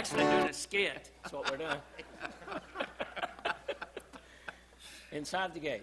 Actually, doing a skit. That's what we're doing. Inside the gate.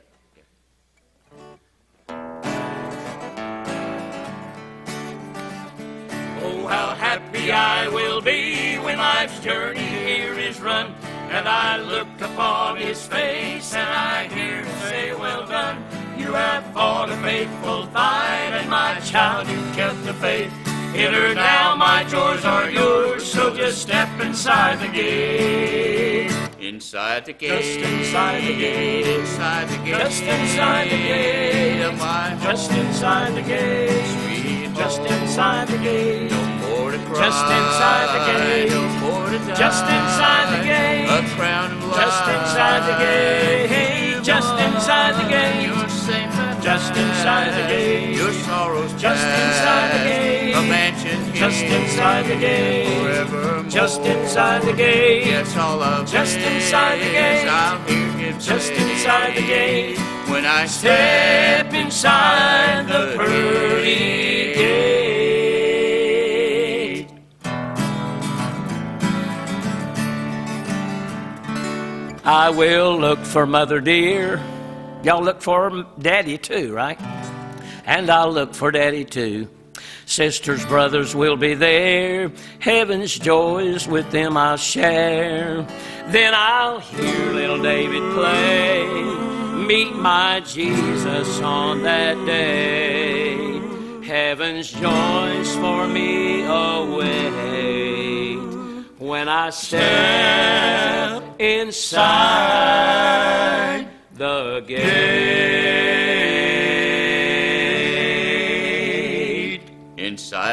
Oh, how happy I will be when life's journey here is run, and I look upon his face, and I hear him say, Well done. You have fought a faithful fight, and my child, you kept the faith. Enter now, my joys are yours, so just step inside the gate. Inside the gate. Just inside the gate. Inside the gate. Just inside the gate. Of my home. Just inside the gate. Sweet Just inside the gate. No more to cry. Just inside the gate. No more to die. Just inside the gate. A crown of life. Just inside the gate. Just inside the gate. You're safe Just inside the gate. Your sorrows Just inside the gate. A here. Just inside the gate. Forevermore. Just inside the gate. Yes, all of Just inside the gate. I'll hear him Just inside the gate. When I step Step inside the pearly gate. I will look for Mother dear. Y'all look for Daddy too, right? And I'll look for Daddy too. Sisters, brothers will be there. Heaven's joys with them I'll share. Then I'll hear little David play. Meet my Jesus on that day. Heaven's joys for me await. When I step inside the gate.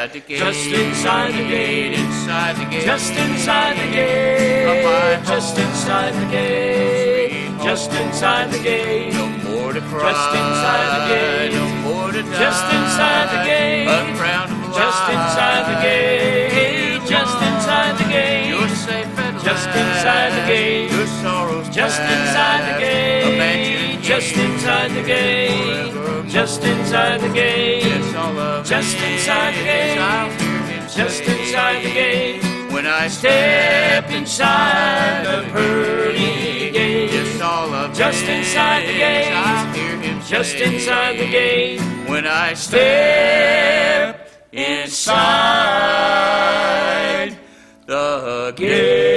Inside the gate. Just inside the gate. Inside the gate. Just inside the gate. Just inside the gate. Just inside the gate. No more to cry. Just inside the gate. No more to die. Just inside the gate. Of. Just inside the gate. Just inside the gate. You're safe at Just inside the gate. Your sorrows Just inside the A gate. Just inside the gate. Just inside the gate. Yes, all of Just inside the gate. I'll hear him Just inside the gate. When I Step inside the pearly gate. Yes, all of Just inside the gate. I'll hear him Just inside the gate. When I Step inside the gate.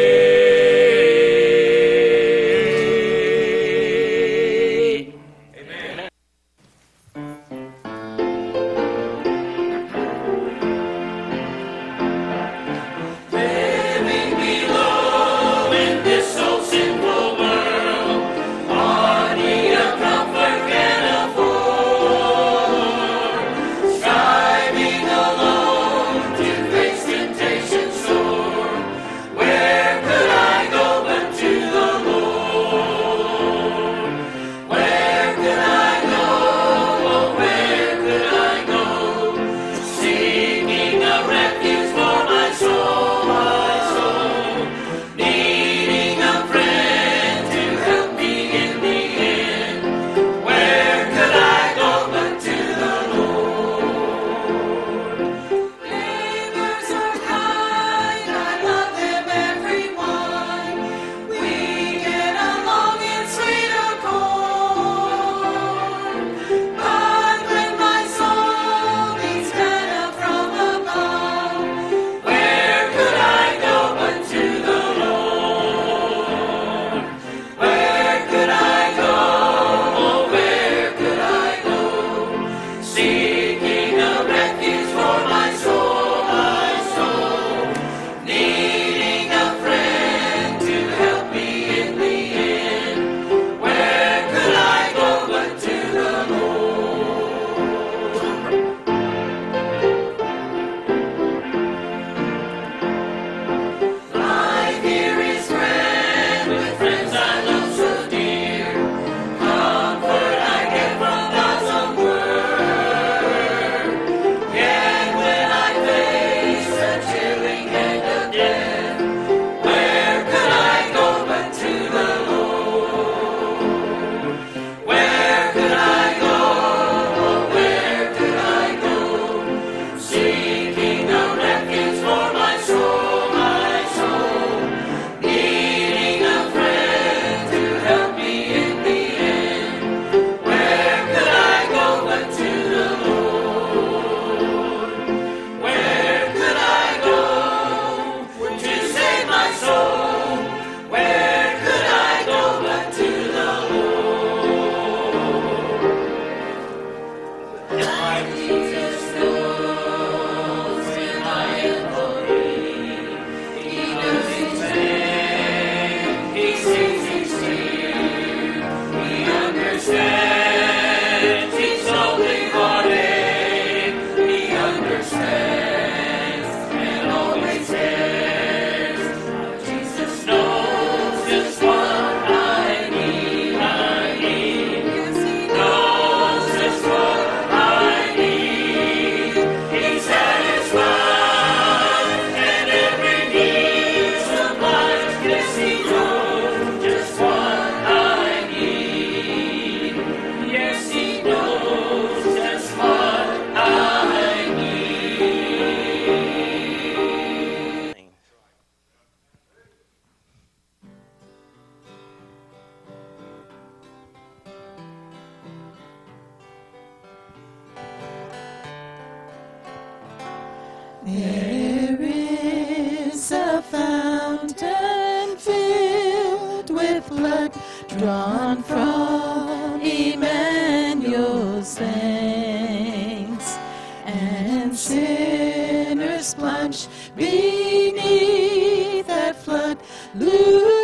Lose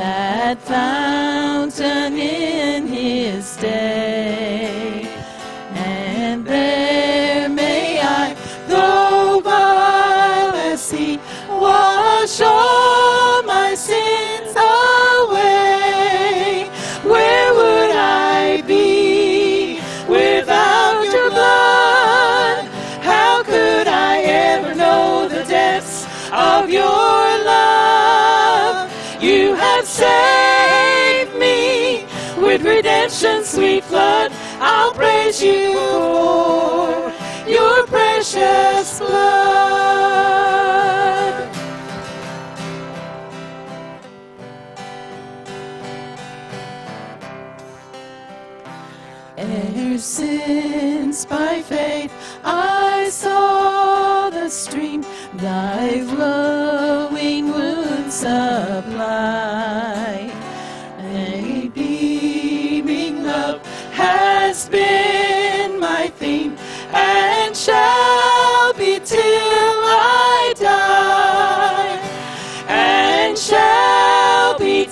that fountain in his day. Sweet flood. I'll praise you for your precious blood. Ever since by faith I saw the stream thy flowing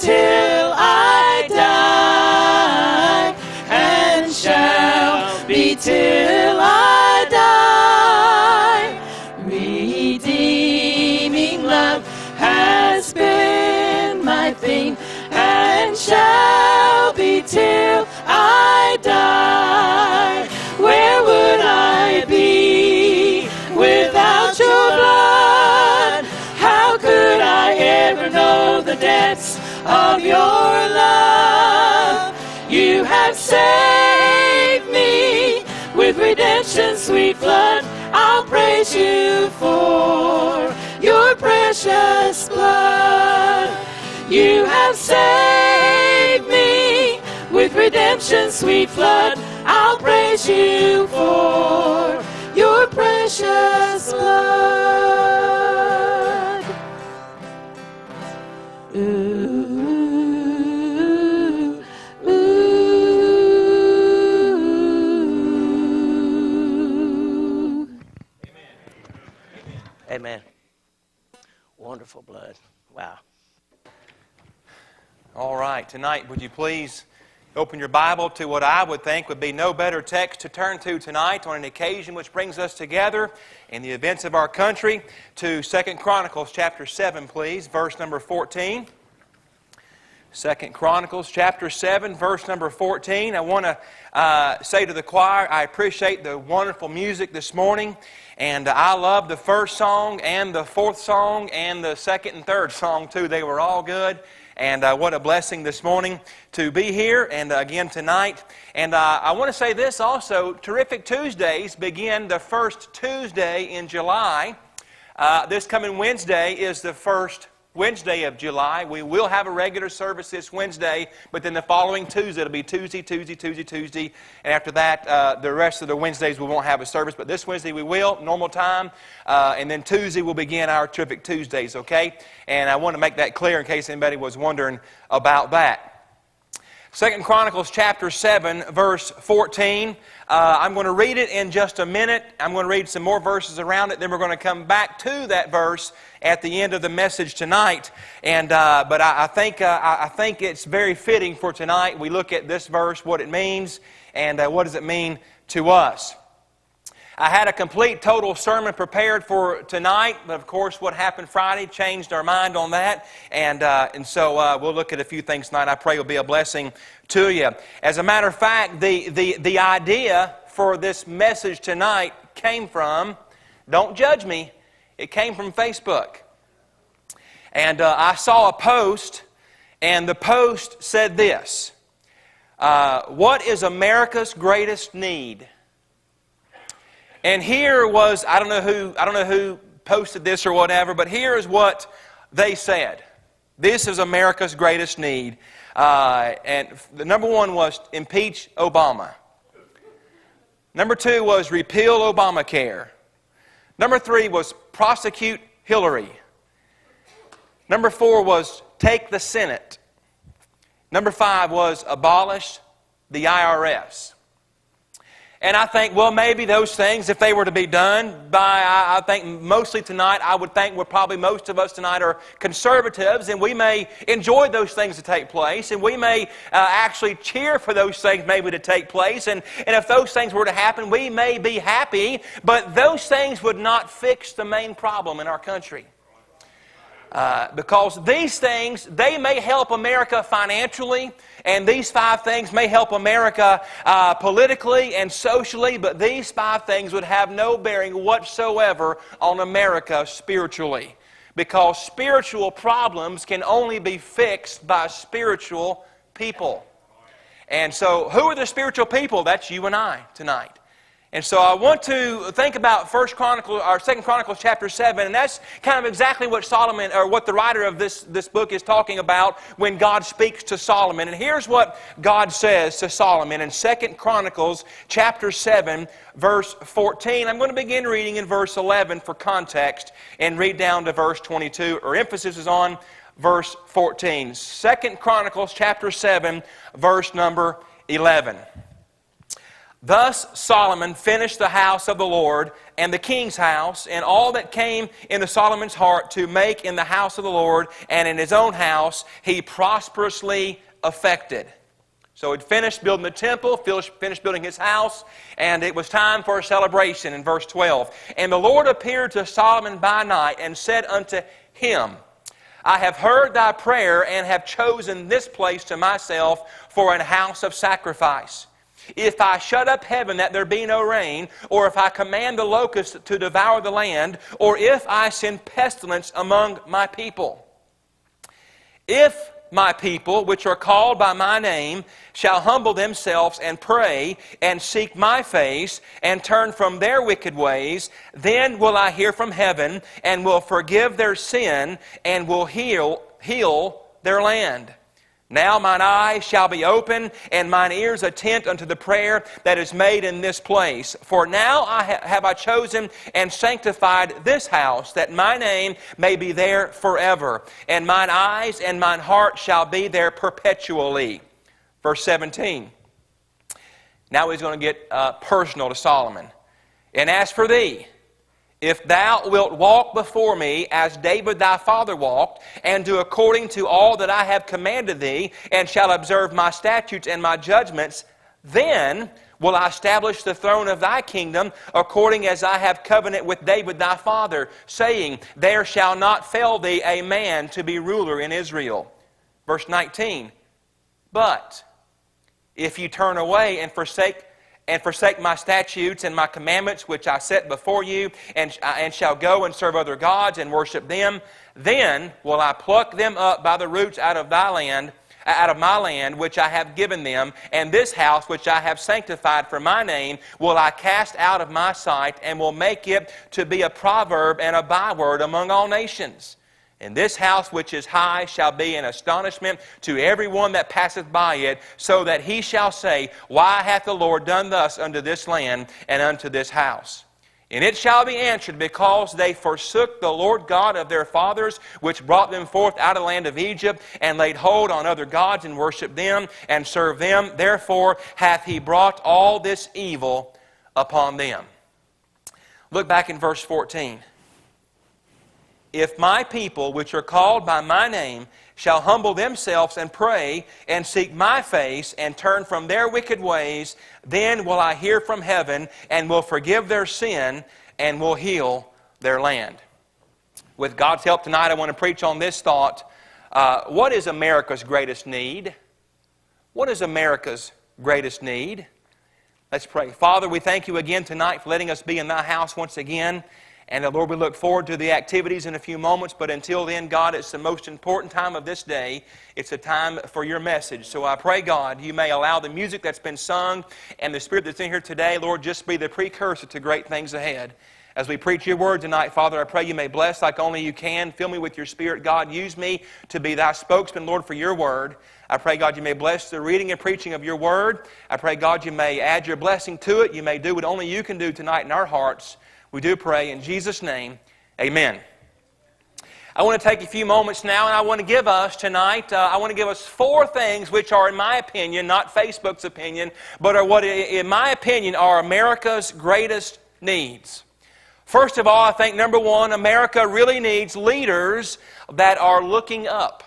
till I die, and shall be till I die. Redeeming love has been my theme, and shall be till I die. Of your love? You have saved me with redemption's sweet flood. I'll praise you for your precious blood. You have saved me with redemption's sweet flood. I'll praise you for your precious blood. Wonderful blood. Wow. All right, tonight, would you please open your Bible to what I would think would be no better text to turn to tonight on an occasion which brings us together in the events of our country to Second Chronicles chapter 7, please, verse number 14. Second Chronicles chapter 7, verse number 14. I want to uh, say to the choir, I appreciate the wonderful music this morning. And I love the first song and the fourth song and the second and third song, too. They were all good. And uh, what a blessing this morning to be here and uh, again tonight. And uh, I want to say this also Terrific Tuesdays begin the first Tuesday in July. Uh, this coming Wednesday is the first Wednesday of July. We will have a regular service this Wednesday, but then the following Tuesday, it'll be Tuesday, Tuesday, Tuesday, Tuesday. And after that, uh, the rest of the Wednesdays we won't have a service, but this Wednesday we will, normal time. Uh, and then Tuesday we'll begin our Terrific Tuesdays, okay? And I want to make that clear in case anybody was wondering about that. Second Chronicles chapter 7, verse 14. Uh, I'm going to read it in just a minute. I'm going to read some more verses around it. Then we're going to come back to that verse at the end of the message tonight. And, uh, but I, I think, uh, I think it's very fitting for tonight. We look at this verse, what it means, and uh, what does it mean to us. I had a complete, total sermon prepared for tonight, but of course, what happened Friday changed our mind on that. And, uh, and so uh, we'll look at a few things tonight. I pray it will be a blessing to you. As a matter of fact, the, the, the idea for this message tonight came from, don't judge me, it came from Facebook. And uh, I saw a post, and the post said this uh, What is America's greatest need? And here was, I don't know who, I don't know who posted this or whatever, but here is what they said. This is America's greatest need. Uh, and the number one was impeach Obama. Number two was repeal Obamacare. Number three was prosecute Hillary. Number four was take the Senate. Number five was abolish the IRS. And I think, well, maybe those things, if they were to be done by, I, I think mostly tonight, I would think we're probably most of us tonight are conservatives, and we may enjoy those things to take place, and we may uh, actually cheer for those things maybe to take place. And, and if those things were to happen, we may be happy, but those things would not fix the main problem in our country. Uh, because these things, they may help America financially, and these five things may help America uh, politically and socially, but these five things would have no bearing whatsoever on America spiritually. Because spiritual problems can only be fixed by spiritual people. And so, who are the spiritual people? That's you and I tonight. And so I want to think about First Chronicles or Second Chronicles chapter seven, and that's kind of exactly what Solomon or what the writer of this, this book is talking about when God speaks to Solomon. And here's what God says to Solomon in Second Chronicles chapter seven, verse 14. I'm going to begin reading in verse 11 for context and read down to verse 22. Or emphasis is on verse 14. Second Chronicles chapter 7, verse number 11. Thus Solomon finished the house of the Lord and the king's house and all that came into Solomon's heart to make in the house of the Lord and in his own house he prosperously effected. So he'd finished building the temple, finished building his house, and it was time for a celebration in verse 12. And the Lord appeared to Solomon by night and said unto him, I have heard thy prayer and have chosen this place to myself for an house of sacrifice. If I shut up heaven that there be no rain, or if I command the locust to devour the land, or if I send pestilence among my people. If my people, which are called by my name, shall humble themselves and pray and seek my face and turn from their wicked ways, then will I hear from heaven and will forgive their sin and will heal, heal their land. Now mine eyes shall be open, and mine ears attent unto the prayer that is made in this place. For now I ha- have I chosen and sanctified this house, that my name may be there forever, and mine eyes and mine heart shall be there perpetually. Verse 17. Now he's going to get uh, personal to Solomon. And as for thee, if thou wilt walk before me as David thy father walked, and do according to all that I have commanded thee, and shall observe my statutes and my judgments, then will I establish the throne of thy kingdom according as I have covenant with David thy father, saying, There shall not fail thee a man to be ruler in Israel. Verse 19. But if you turn away and forsake and forsake my statutes and my commandments which I set before you, and, uh, and shall go and serve other gods and worship them, then will I pluck them up by the roots out of thy land, uh, out of my land which I have given them, and this house which I have sanctified for my name will I cast out of my sight, and will make it to be a proverb and a byword among all nations. And this house which is high shall be an astonishment to every one that passeth by it, so that he shall say, Why hath the Lord done thus unto this land and unto this house? And it shall be answered, because they forsook the Lord God of their fathers, which brought them forth out of the land of Egypt, and laid hold on other gods, and worshipped them, and served them. Therefore hath he brought all this evil upon them. Look back in verse 14. If my people, which are called by my name, shall humble themselves and pray and seek my face and turn from their wicked ways, then will I hear from heaven and will forgive their sin and will heal their land. With God's help tonight, I want to preach on this thought. Uh, what is America's greatest need? What is America's greatest need? Let's pray. Father, we thank you again tonight for letting us be in thy house once again. And uh, Lord, we look forward to the activities in a few moments. But until then, God, it's the most important time of this day. It's a time for your message. So I pray, God, you may allow the music that's been sung and the spirit that's in here today, Lord, just be the precursor to great things ahead. As we preach your word tonight, Father, I pray you may bless like only you can. Fill me with your spirit, God. Use me to be thy spokesman, Lord, for your word. I pray, God, you may bless the reading and preaching of your word. I pray, God, you may add your blessing to it. You may do what only you can do tonight in our hearts. We do pray in Jesus' name. Amen. I want to take a few moments now and I want to give us tonight, uh, I want to give us four things which are, in my opinion, not Facebook's opinion, but are what, in my opinion, are America's greatest needs. First of all, I think number one, America really needs leaders that are looking up.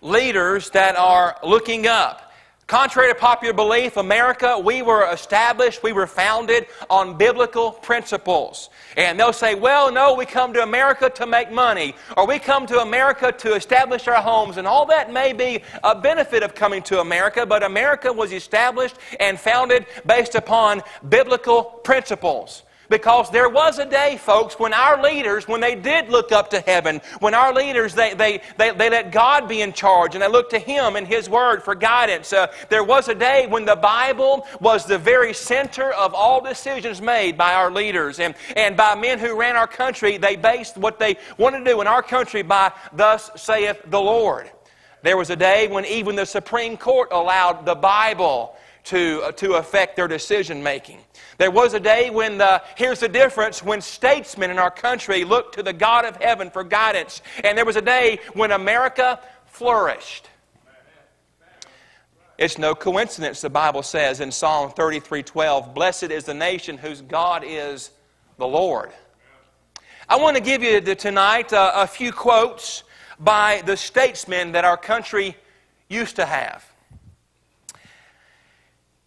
Leaders that are looking up. Contrary to popular belief, America, we were established, we were founded on biblical principles. And they'll say, well, no, we come to America to make money, or we come to America to establish our homes, and all that may be a benefit of coming to America, but America was established and founded based upon biblical principles. Because there was a day, folks, when our leaders, when they did look up to heaven, when our leaders, they, they, they, they let God be in charge and they looked to Him and His Word for guidance. Uh, there was a day when the Bible was the very center of all decisions made by our leaders and, and by men who ran our country. They based what they wanted to do in our country by, Thus saith the Lord. There was a day when even the Supreme Court allowed the Bible to, uh, to affect their decision making. There was a day when, the, here's the difference, when statesmen in our country looked to the God of heaven for guidance. And there was a day when America flourished. It's no coincidence, the Bible says in Psalm 33 12, Blessed is the nation whose God is the Lord. I want to give you tonight uh, a few quotes by the statesmen that our country used to have.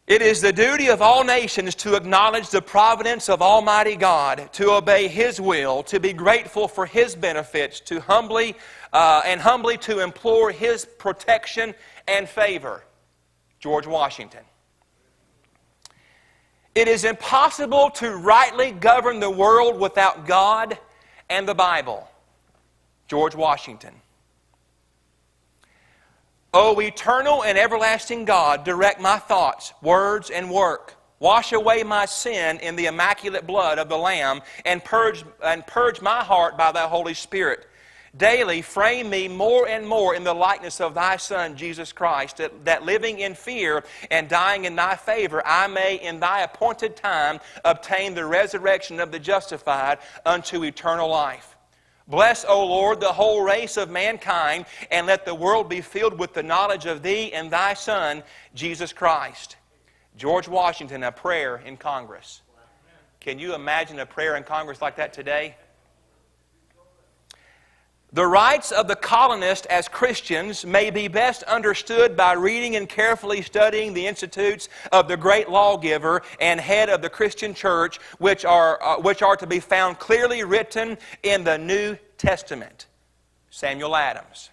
It is the duty of all nations to acknowledge the providence of Almighty God, to obey His will, to be grateful for His benefits, to humbly uh, and humbly to implore His protection and favor. George Washington. It is impossible to rightly govern the world without God and the Bible. George Washington. O eternal and everlasting God, direct my thoughts, words, and work. Wash away my sin in the immaculate blood of the Lamb and purge, and purge my heart by thy Holy Spirit. Daily frame me more and more in the likeness of thy Son, Jesus Christ, that, that living in fear and dying in thy favor, I may in thy appointed time obtain the resurrection of the justified unto eternal life. Bless, O Lord, the whole race of mankind, and let the world be filled with the knowledge of Thee and Thy Son, Jesus Christ. George Washington, a prayer in Congress. Can you imagine a prayer in Congress like that today? The rights of the colonists as Christians may be best understood by reading and carefully studying the institutes of the great lawgiver and head of the Christian church, which are, uh, which are to be found clearly written in the New Testament. Samuel Adams.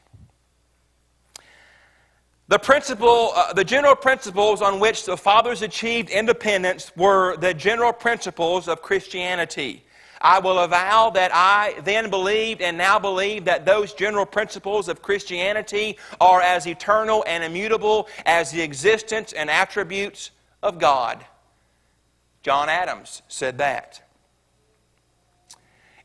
The principle, uh, the general principles on which the fathers achieved independence were the general principles of Christianity. I will avow that I then believed and now believe that those general principles of Christianity are as eternal and immutable as the existence and attributes of God. John Adams said that.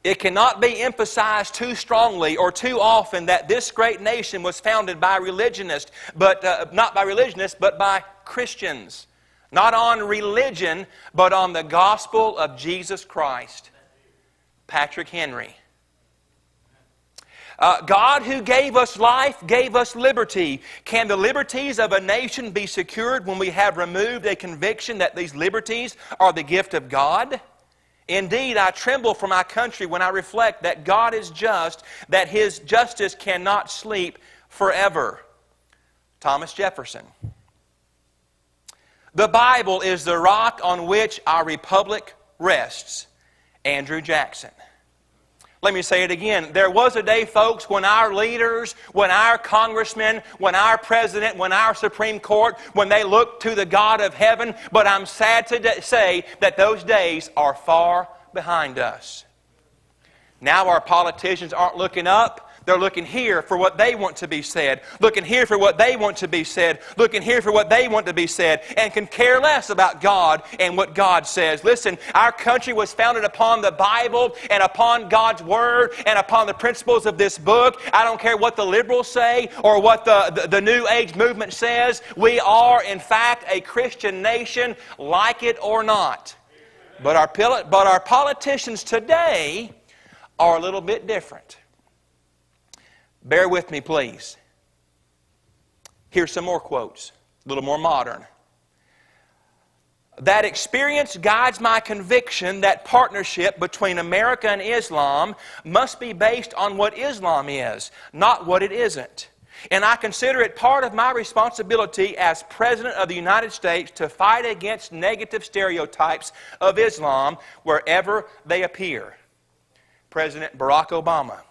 It cannot be emphasized too strongly or too often that this great nation was founded by religionists, but uh, not by religionists, but by Christians. not on religion, but on the gospel of Jesus Christ. Patrick Henry. Uh, God, who gave us life, gave us liberty. Can the liberties of a nation be secured when we have removed a conviction that these liberties are the gift of God? Indeed, I tremble for my country when I reflect that God is just, that His justice cannot sleep forever. Thomas Jefferson. The Bible is the rock on which our republic rests. Andrew Jackson. Let me say it again. There was a day, folks, when our leaders, when our congressmen, when our president, when our Supreme Court, when they looked to the God of heaven, but I'm sad to say that those days are far behind us. Now our politicians aren't looking up. They're looking here for what they want to be said, looking here for what they want to be said, looking here for what they want to be said, and can care less about God and what God says. Listen, our country was founded upon the Bible and upon God's Word and upon the principles of this book. I don't care what the liberals say or what the, the, the New Age movement says. We are, in fact, a Christian nation, like it or not. But our, but our politicians today are a little bit different. Bear with me, please. Here's some more quotes, a little more modern. That experience guides my conviction that partnership between America and Islam must be based on what Islam is, not what it isn't. And I consider it part of my responsibility as President of the United States to fight against negative stereotypes of Islam wherever they appear. President Barack Obama.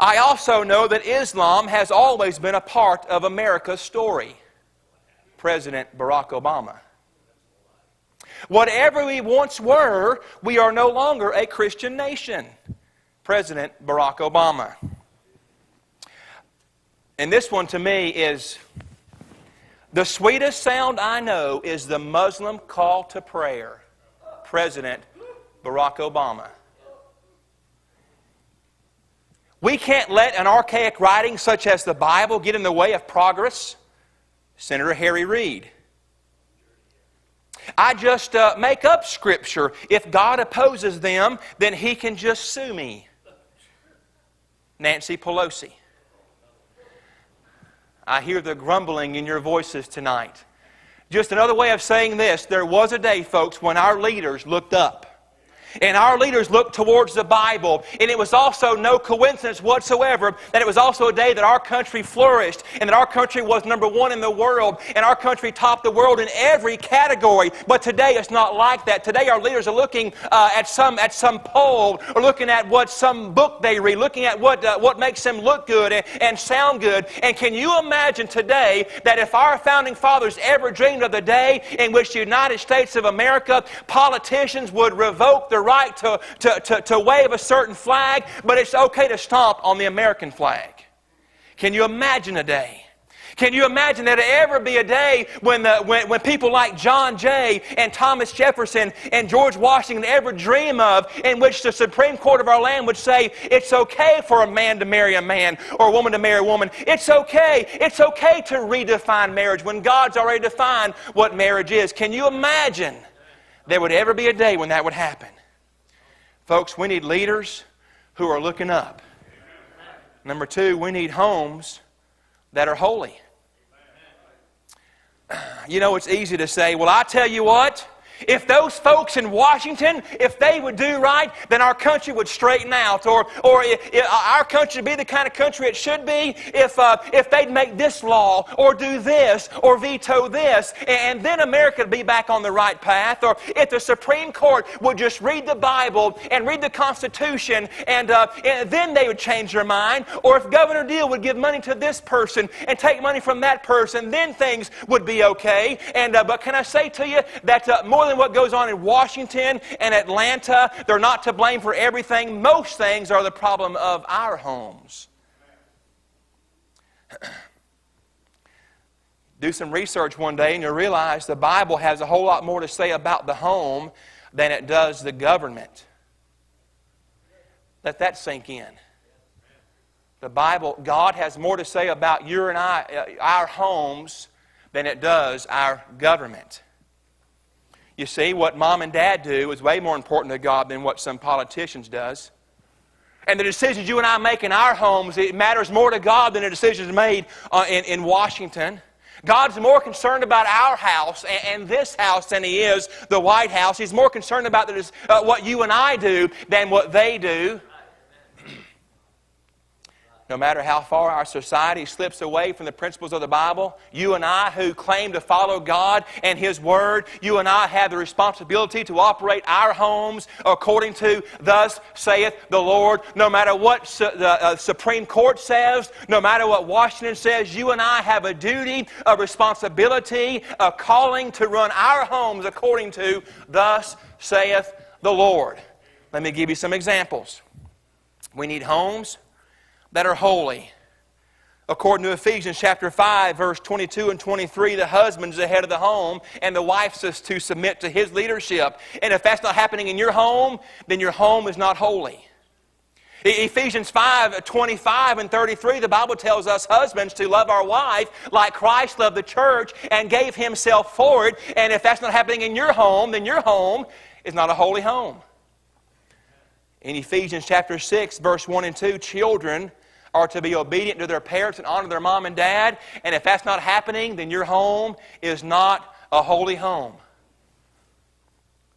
I also know that Islam has always been a part of America's story. President Barack Obama. Whatever we once were, we are no longer a Christian nation. President Barack Obama. And this one to me is the sweetest sound I know is the Muslim call to prayer. President Barack Obama. We can't let an archaic writing such as the Bible get in the way of progress. Senator Harry Reid. I just uh, make up scripture. If God opposes them, then he can just sue me. Nancy Pelosi. I hear the grumbling in your voices tonight. Just another way of saying this there was a day, folks, when our leaders looked up. And our leaders looked towards the Bible. And it was also no coincidence whatsoever that it was also a day that our country flourished and that our country was number one in the world and our country topped the world in every category. But today it's not like that. Today our leaders are looking uh, at, some, at some poll or looking at what some book they read, looking at what, uh, what makes them look good and, and sound good. And can you imagine today that if our founding fathers ever dreamed of the day in which the United States of America politicians would revoke right to, to, to, to wave a certain flag, but it's okay to stomp on the American flag. Can you imagine a day? Can you imagine that there ever be a day when, the, when, when people like John Jay and Thomas Jefferson and George Washington ever dream of in which the Supreme Court of our land would say it's okay for a man to marry a man or a woman to marry a woman? It's okay. It's okay to redefine marriage when God's already defined what marriage is. Can you imagine there would ever be a day when that would happen? Folks, we need leaders who are looking up. Number two, we need homes that are holy. You know, it's easy to say, well, I tell you what, if those folks in Washington, if they would do right, then our country would straighten out. Or, or if, if our country would be the kind of country it should be if, uh, if they'd make this law or do this or veto this. And then America would be back on the right path. Or if the Supreme Court would just read the Bible and read the Constitution and, uh, and then they would change their mind. Or if Governor Deal would give money to this person and take money from that person, then things would be okay. And, uh, but can I say to you that uh, more what goes on in Washington and Atlanta. They're not to blame for everything. Most things are the problem of our homes. Do some research one day and you'll realize the Bible has a whole lot more to say about the home than it does the government. Let that sink in. The Bible, God has more to say about your and I, uh, our homes than it does our government. You see, what mom and dad do is way more important to God than what some politicians does. And the decisions you and I make in our homes, it matters more to God than the decisions made uh, in, in Washington. God's more concerned about our house and, and, this house than He is the White House. He's more concerned about the, uh, what you and I do than what they do. No matter how far our society slips away from the principles of the Bible, you and I, who claim to follow God and His Word, you and I have the responsibility to operate our homes according to Thus saith the Lord. No matter what su- the uh, Supreme Court says, no matter what Washington says, you and I have a duty, a responsibility, a calling to run our homes according to Thus saith the Lord. Let me give you some examples. We need homes that are holy. According to Ephesians chapter 5, verse 22 and 23, the husband's the head of the home, and the wife's is to submit to his leadership. And if that's not happening in your home, then your home is not holy. Ephesians 5 25 and 33, the Bible tells us husbands to love our wife like Christ loved the church and gave himself for it. And if that's not happening in your home, then your home is not a holy home. In Ephesians chapter 6, verse 1 and 2, children are to be obedient to their parents and honor their mom and dad. And if that's not happening, then your home is not a holy home.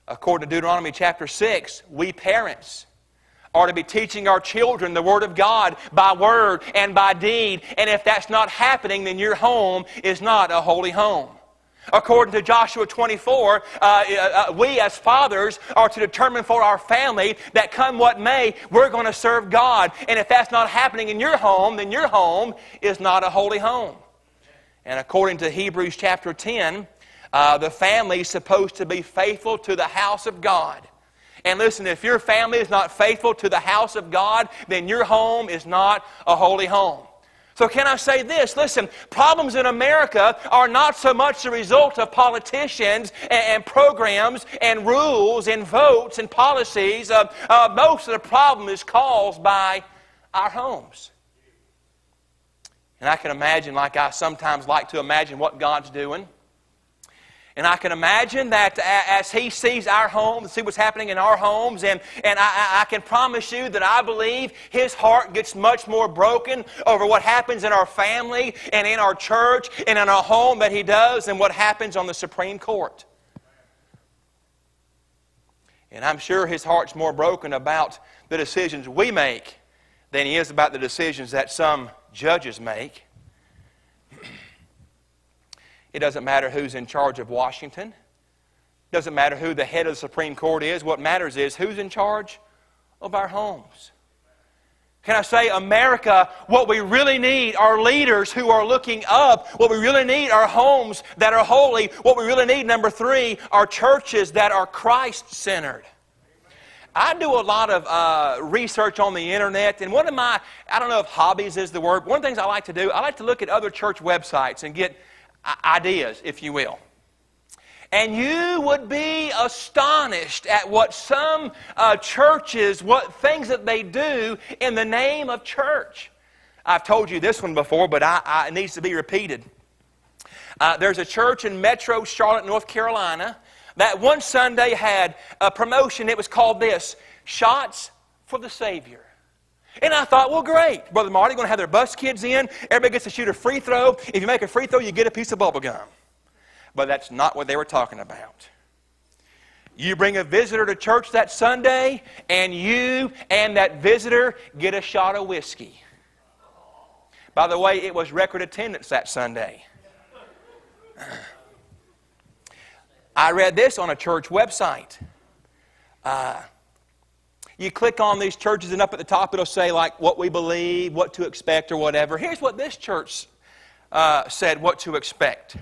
According to Deuteronomy chapter 6, we parents are to be teaching our children the Word of God by word and by deed. And if that's not happening, then your home is not a holy home. According to Joshua 24, uh, uh, uh, we as fathers are to determine for our family that come what may, we're going to serve God. And if that's not happening in your home, then your home is not a holy home. And according to Hebrews chapter 10, uh, the family is supposed to be faithful to the house of God. And listen, if your family is not faithful to the house of God, then your home is not a holy home. So, can I say this? Listen, problems in America are not so much the result of politicians and, and programs and rules and votes and policies. Uh, uh, most of the problem is caused by our homes. And I can imagine, like I sometimes like to imagine, what God's doing. And I can imagine that as he sees our homes, see what's happening in our homes, and, and I, I, can promise you that I believe his heart gets much more broken over what happens in our family and in our church and in our home that he does than what happens on the Supreme Court. And I'm sure his heart's more broken about the decisions we make than he is about the decisions that some judges make. It doesn't matter who's in charge of Washington. It doesn't matter who the head of the Supreme Court is. What matters is who's in charge of our homes. Can I say, America, what we really need are leaders who are looking up. What we really need are homes that are holy. What we really need, number three, are churches that are Christ centered. I do a lot of uh, research on the internet, and one of my, I don't know if hobbies is the word, one of the things I like to do, I like to look at other church websites and get ideas, if you will. And you would be astonished at what some uh, churches, what things that they do in the name of church. I've told you this one before, but I, I, it needs to be repeated. Uh, there's a church in Metro Charlotte, North Carolina, that one Sunday had a promotion. It was called this Shots for the Savior. And I thought, well, great. Brother Marty going to have their bus kids in. Everybody gets to shoot a free throw. If you make a free throw, you get a piece of bubble gum. But that's not what they were talking about. You bring a visitor to church that Sunday, and you and that visitor get a shot of whiskey. By the way, it was record attendance that Sunday. I read this on a church website. Uh, you click on these churches, and up at the top it'll say, like, what we believe, what to expect, or whatever. Here's what this church uh, said what to expect.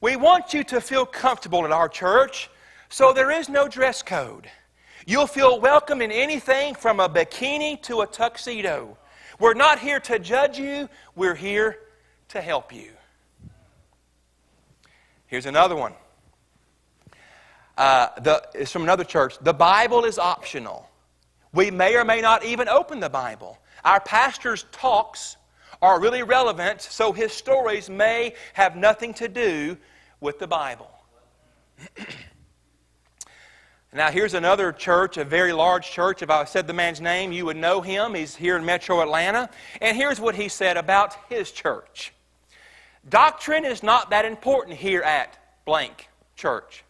We want you to feel comfortable at our church, so there is no dress code. You'll feel welcome in anything from a bikini to a tuxedo. We're not here to judge you, we're here to help you. Here's another one. Uh, the, it's from another church. The Bible is optional. We may or may not even open the Bible. Our pastor's talks are really relevant, so his stories may have nothing to do with the Bible. now, here's another church, a very large church. If I said the man's name, you would know him. He's here in metro Atlanta. And here's what he said about his church Doctrine is not that important here at blank church.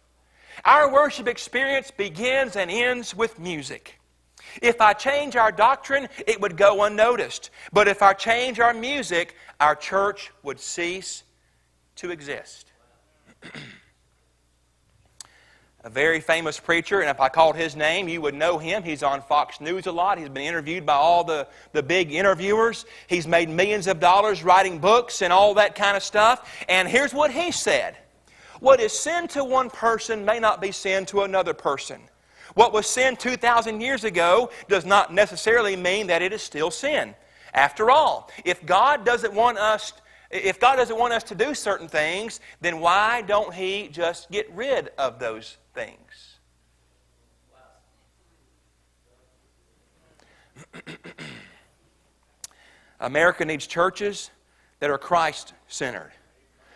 Our worship experience begins and ends with music. If I change our doctrine, it would go unnoticed. But if I change our music, our church would cease to exist. a very famous preacher, and if I called his name, you would know him. He's on Fox News a lot. He's been interviewed by all the, the big interviewers. He's made millions of dollars writing books and all that kind of stuff. And here's what he said What is sin to one person may not be sin to another person. What was sin 2,000 years ago does not necessarily mean that it is still sin. After all, if God doesn't want us if God doesn't want us to do certain things, then why don't He just get rid of those things? America needs churches that are Christ centered.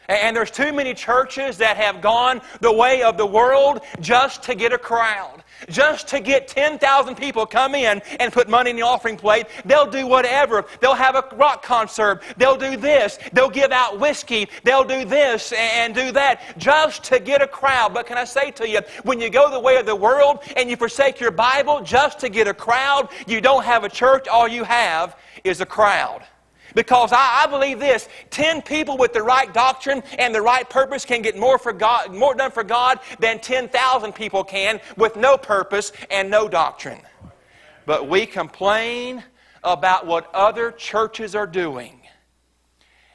And there's too many churches that have gone the way of the world just to get a crowd, just to get 10,000 people come in and put money in the offering plate. They'll do whatever. They'll have a rock concert. They'll do this. They'll give out whiskey. They'll do this and do that just to get a crowd. But can I say to you, when you go the way of the world and you forsake your Bible just to get a crowd, you don't have a church. All you have is a crowd. Because I, I, believe this 10 people with the right doctrine and the right purpose can get more, for God, more done for God than 10,000 people can with no purpose and no doctrine. But we complain about what other churches are doing.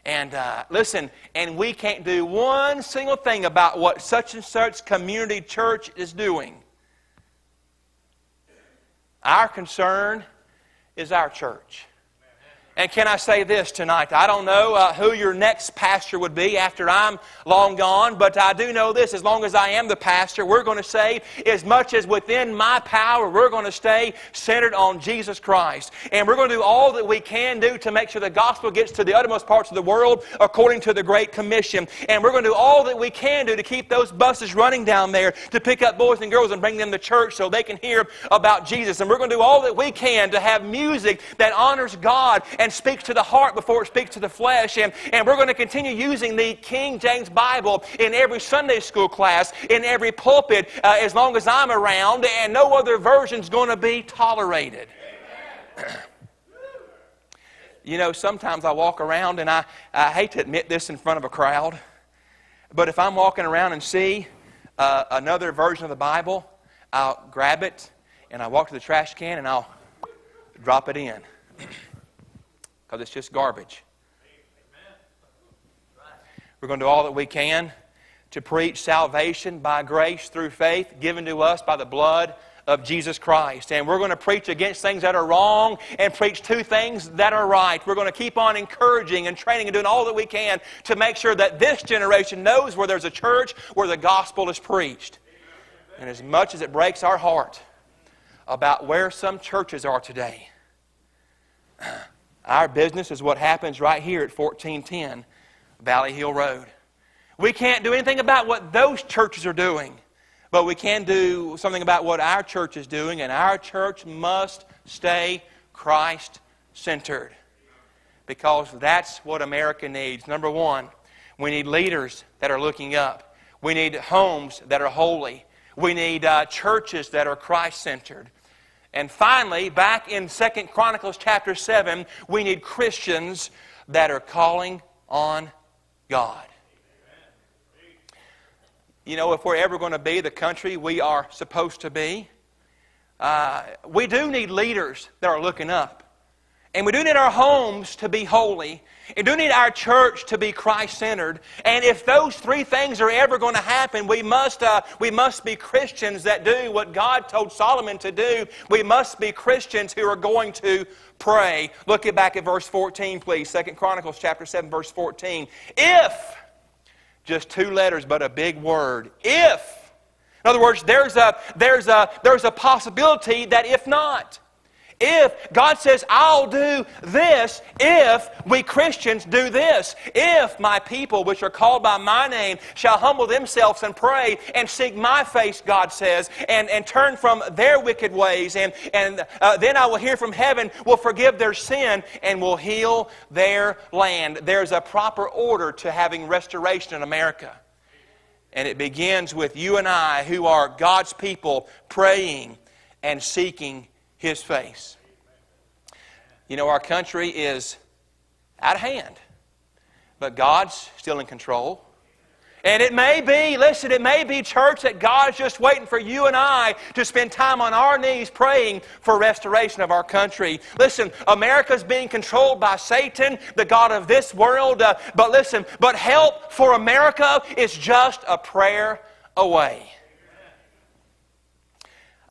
And uh, listen, and we can't do one single thing about what such and such community church is doing. Our concern is our church. And can I say this tonight? I don't know uh, who your next pastor would be after I'm long gone, but I do know this as long as I am the pastor, we're going to say, as much as within my power, we're going to stay centered on Jesus Christ. And we're going to do all that we can do to make sure the gospel gets to the uttermost parts of the world according to the Great Commission. And we're going to do all that we can do to keep those buses running down there to pick up boys and girls and bring them to church so they can hear about Jesus. And we're going to do all that we can to have music that honors God and speaks to the heart before it speaks to the flesh. And, and we're going to continue using the King James Bible in every Sunday school class, in every pulpit, uh, as long as I'm around, and no other version's going to be tolerated. you know, sometimes I walk around, and I, I hate to admit this in front of a crowd, but if I'm walking around and see uh, another version of the Bible, I'll grab it and I'll walk to the trash can and I'll drop it in because it's just garbage. We're going to do all that we can to preach salvation by grace through faith given to us by the blood of Jesus Christ. And we're going to preach against things that are wrong and preach to things that are right. We're going to keep on encouraging and training and doing all that we can to make sure that this generation knows where there's a church where the gospel is preached. And as much as it breaks our heart about where some churches are today, our business is what happens right here at 1410 Valley Hill Road. We can't do anything about what those churches are doing, but we can do something about what our church is doing, and our church must stay Christ centered because that's what America needs. Number one, we need leaders that are looking up, we need homes that are holy, we need uh, churches that are Christ centered. And finally, back in Second Chronicles chapter 7, we need Christians that are calling on God. You know, if we're ever going to be the country we are supposed to be, uh, we do need leaders that are looking up. And we do need our homes to be holy. We do need our church to be Christ centered. And if those three things are ever going to happen, we must, uh, we must be Christians that do what God told Solomon to do. We must be Christians who are going to pray. Look it back at verse 14, please. Second Chronicles chapter 7, verse 14. If, just two letters, but a big word. If. In other words, there's a, there's a, there's a possibility that if not. If God says, I'll do this if we Christians do this. If my people, which are called by my name, shall humble themselves and pray and seek my face, God says, and, and turn from their wicked ways, and, and uh, then I will hear from heaven, will forgive their sin, and will heal their land. There's a proper order to having restoration in America. And it begins with you and I, who are God's people, praying and seeking His face. You know, our country is out of hand, but God's still in control. And it may be, listen, it may be, church, that God's just waiting for you and I to spend time on our knees praying for restoration of our country. Listen, America's being controlled by Satan, the God of this world. Uh, but listen, but help for America is just a prayer away.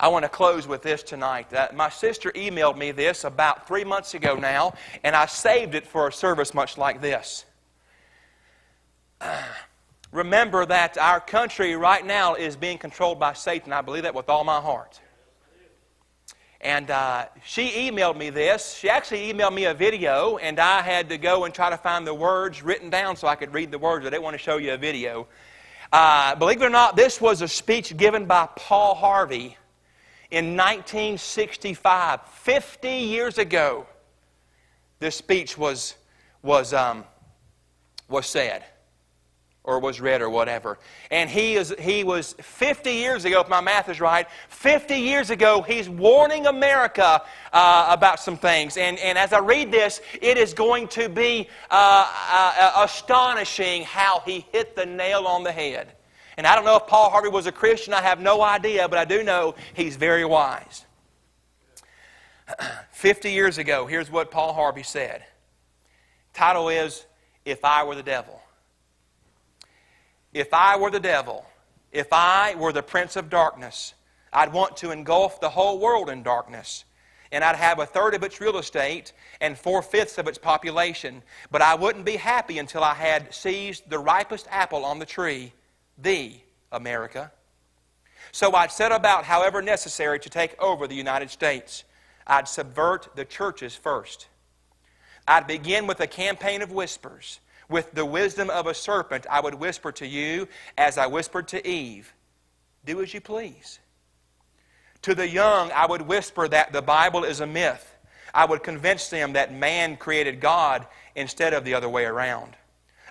I want to close with this tonight. Uh, my sister emailed me this about three months ago now, and I saved it for a service much like this. remember that our country right now is being controlled by Satan. I believe that with all my heart. And uh, she emailed me this. She actually emailed me a video, and I had to go and try to find the words written down so I could read the words. I didn't want to show you a video. Uh, believe it or not, this was a speech given by Paul Harvey in 1965, 50 years ago. This speech was, was, um, was said or was read or whatever. And he, is, he was 50 years ago, if my math is right, 50 years ago, he's warning America uh, about some things. And, and as I read this, it is going to be uh, uh, astonishing how he hit the nail on the head. And I don't know if Paul Harvey was a Christian, I have no idea, but I do know he's very wise. 50 years ago, here's what Paul Harvey said. Title is If I Were the Devil. If I were the devil, if I were the prince of darkness, I'd want to engulf the whole world in darkness. And I'd have a third of its real estate and four fifths of its population. But I wouldn't be happy until I had seized the ripest apple on the tree, the America. So I'd set about, however necessary, to take over the United States. I'd subvert the churches first. I'd begin with a campaign of whispers. With the wisdom of a serpent, I would whisper to you, as I whispered to Eve, Do as you please. To the young, I would whisper that the Bible is a myth. I would convince them that man created God instead of the other way around.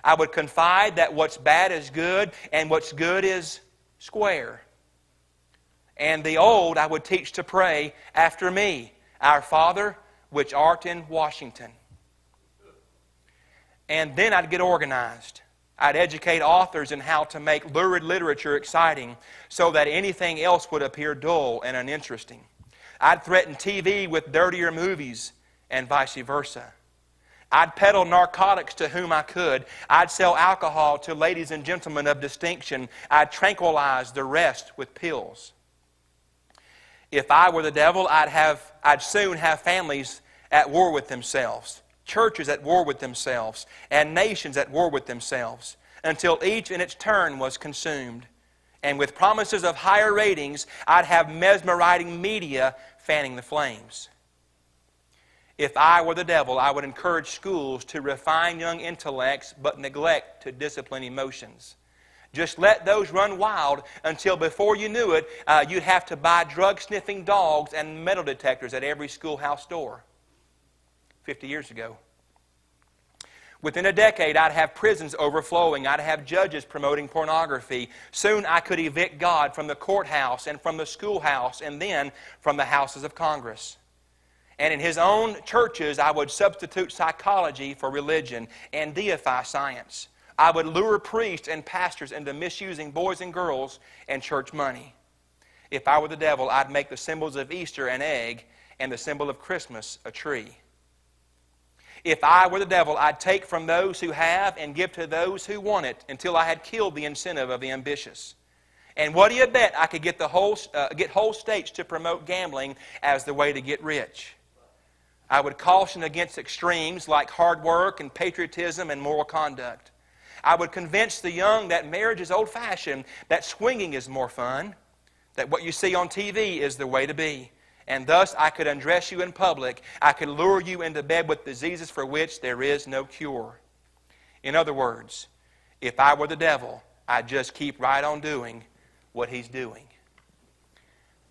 I would confide that what's bad is good and what's good is square. And the old I would teach to pray after me, Our Father, which art in Washington and then I'd get organized. I'd educate authors in how to make lurid literature exciting so that anything else would appear dull and uninteresting. I'd threaten TV with dirtier movies and vice versa. I'd peddle narcotics to whom I could. I'd sell alcohol to ladies and gentlemen of distinction. I'd tranquilize the rest with pills. If I were the devil, I'd, have, I'd soon have families at war with themselves churches at war with themselves, and nations at war with themselves, until each in its turn was consumed. And with promises of higher ratings, I'd have mesmerizing media fanning the flames. If I were the devil, I would encourage schools to refine young intellects but neglect to discipline emotions. Just let those run wild until before you knew it, uh, you'd have to buy drug sniffing dogs and metal detectors at every schoolhouse door. 50 years ago. Within a decade, I'd have prisons overflowing. I'd have judges promoting pornography. Soon, I could evict God from the courthouse and from the schoolhouse and then from the houses of Congress. And in his own churches, I would substitute psychology for religion and deify science. I would lure priests and pastors into misusing boys and girls and church money. If I were the devil, I'd make the symbols of Easter an egg and the symbol of Christmas a tree. If I were the devil, I'd take from those who have and give to those who want it until I had killed the incentive of the ambitious. And what do you bet I could get, the whole, uh, get whole states to promote gambling as the way to get rich? I would caution against extremes like hard work and patriotism and moral conduct. I would convince the young that marriage is old fashioned, that swinging is more fun, that what you see on TV is the way to be. and thus I could undress you in public. I could lure you into bed with diseases for which there is no cure. In other words, if I were the devil, I'd just keep right on doing what he's doing.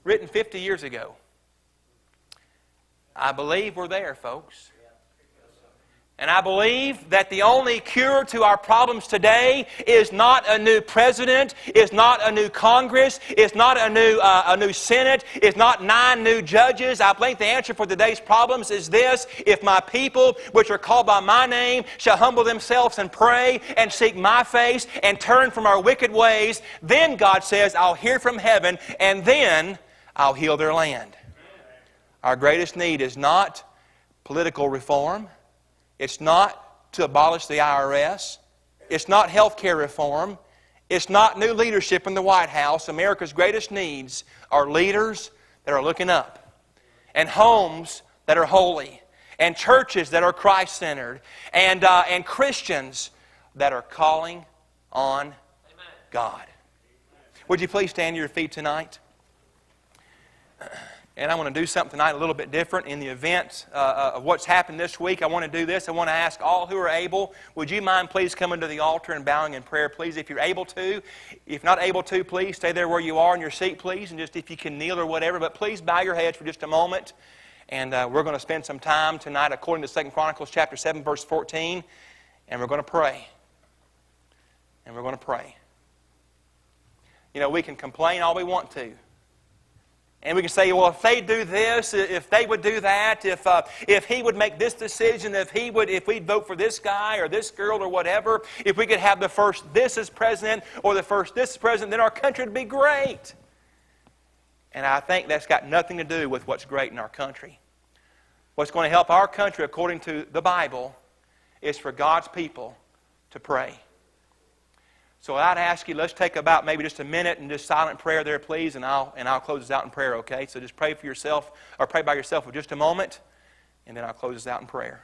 Written 50 years ago. I believe we're there, folks. And I believe that the only cure to our problems today is not a new president, is not a new Congress, is not a new, uh, a new Senate, is not nine new judges. I believe the answer for today's problems is this If my people, which are called by my name, shall humble themselves and pray and seek my face and turn from our wicked ways, then God says, I'll hear from heaven and then I'll heal their land. Our greatest need is not political reform. It's not to abolish the IRS. It's not health care reform. It's not new leadership in the White House. America's greatest needs are leaders that are looking up, and homes that are holy, and churches that are Christ centered, and, uh, and Christians that are calling on God. Would you please stand to your feet tonight? and I want to do something tonight a little bit different in the event uh, uh, of what's happened this week. I want to do this. I want to ask all who are able, would you mind please coming to the altar and bowing in prayer, please, if you're able to. If not able to, please stay there where you are in your seat, please, and just if you can kneel or whatever, but please bow your heads for just a moment. And uh, we're going to spend some time tonight, according to 2 Chronicles chapter 7, verse 14, and we're going to pray. And we're going to pray. You know, we can complain all we want to. And we can say, well, if they do this, if they would do that, if, uh, if he would make this decision, if he would, if we'd vote for this guy or this girl or whatever, if we could have the first this as president or the first this as president, then our country would be great. And I think that's got nothing to do with what's great in our country. What's going to help our country, according to the Bible, is for God's people to pray. So I'd ask you, let's take about maybe just a minute and just silent prayer there, please, and I'll, and I'll close this out in prayer, okay? So just pray for yourself, or pray by yourself for just a moment, and then I'll close this out in prayer.